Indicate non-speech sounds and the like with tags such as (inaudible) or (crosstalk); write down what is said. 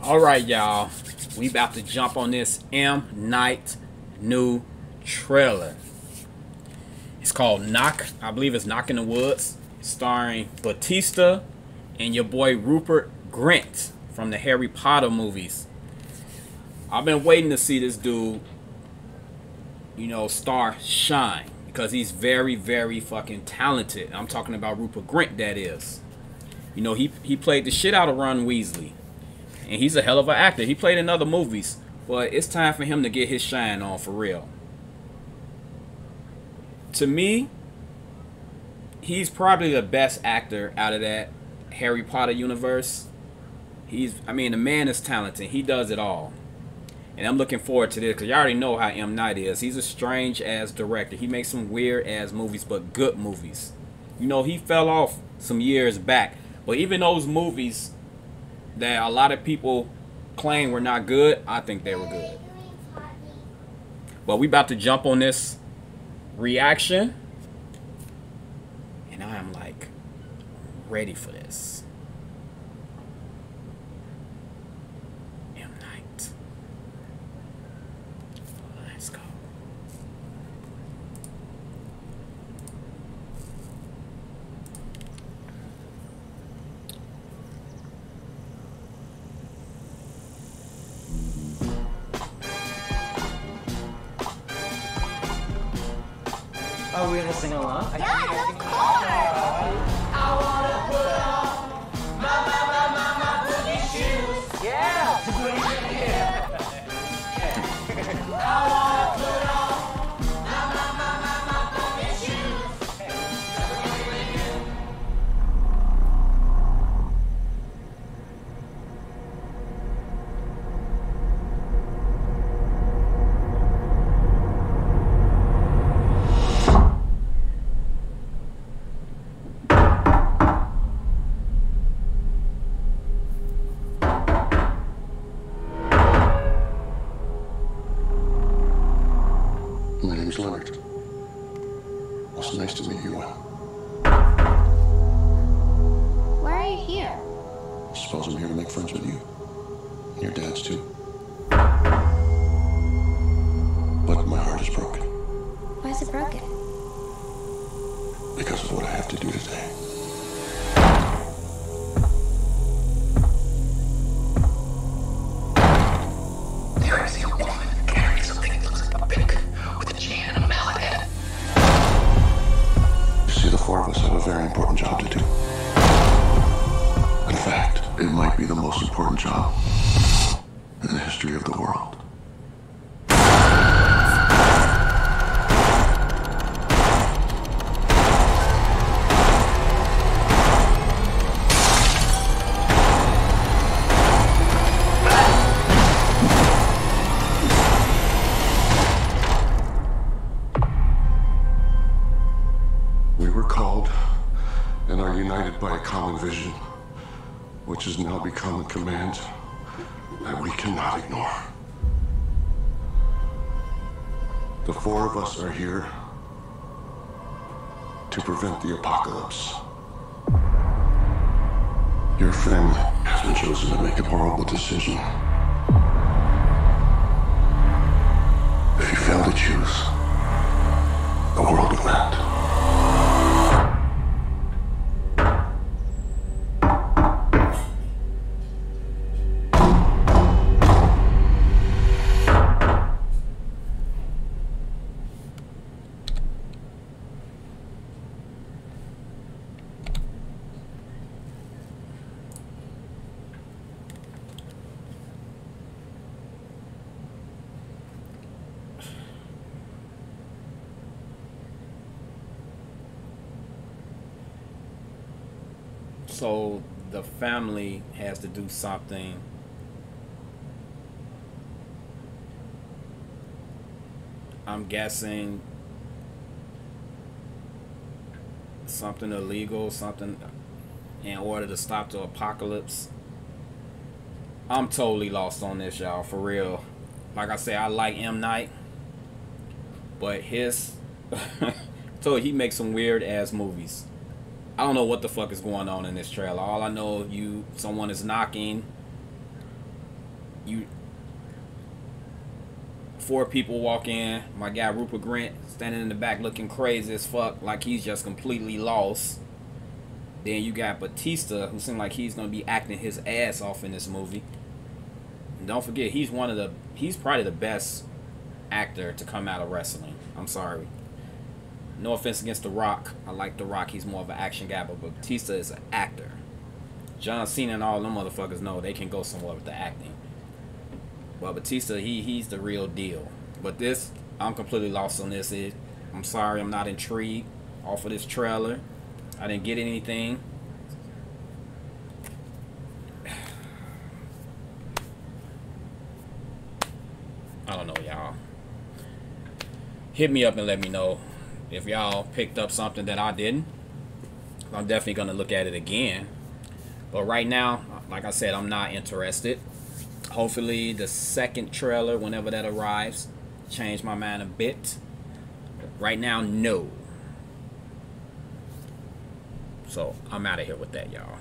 All right, y'all. We about to jump on this M Night new trailer. It's called Knock. I believe it's Knock in the Woods, starring Batista and your boy Rupert Grint from the Harry Potter movies. I've been waiting to see this dude, you know, star shine because he's very, very fucking talented. I'm talking about Rupert Grint, that is. You know, he he played the shit out of Ron Weasley and he's a hell of an actor. He played in other movies, but it's time for him to get his shine on for real. To me, he's probably the best actor out of that Harry Potter universe. He's, I mean, the man is talented. He does it all. And I'm looking forward to this because you already know how M. Night is. He's a strange ass director. He makes some weird ass movies, but good movies. You know, he fell off some years back. But even those movies that a lot of people claim were not good, I think they were good. But we about to jump on this reaction. And I am like ready for this. Are we gonna sing along? I Yes, of course. Yeah. My name's Leonard. It's nice to meet you, Will. Why are you here? I Suppose I'm here to make friends with you. And your dad's too. But my heart is broken Why is it broken? because of what I have to do today. Important job to do. In fact, it might be the most important job in the history of the world. By a common vision, which has now become a command that we cannot ignore. The four of us are here to prevent the apocalypse. Your family has been chosen to make a horrible decision. If you fail to choose, the world will end. So the family has to do something. I'm guessing something illegal, something in order to stop the apocalypse. I'm totally lost on this, y'all, for real. Like I say, I like M Night, but his (laughs) so he makes some weird ass movies. I don't know what the fuck is going on in this trailer. All I know, you someone is knocking, you four people walk in. My guy Rupert Grint standing in the back looking crazy as fuck, like he's just completely lost. Then you got Batista, who seems like he's gonna be acting his ass off in this movie. And don't forget, he's one of the he's probably the best actor to come out of wrestling. I'm sorry. No offense against The Rock. I like The Rock. He's more of an action guy, but Batista is an actor. John Cena and all them motherfuckers know they can go somewhere with the acting. But Batista, he he's the real deal. But this, I'm completely lost on this. It, I'm sorry, I'm not intrigued off of this trailer. I didn't get anything. (sighs) I don't know, y'all. Hit me up and let me know if y'all picked up something that I didn't. I'm definitely gonna look at it again. But right now, like I said, I'm not interested. Hopefully, the second trailer, whenever that arrives, change my mind a bit. Right now, no. So I'm out of here with that, y'all.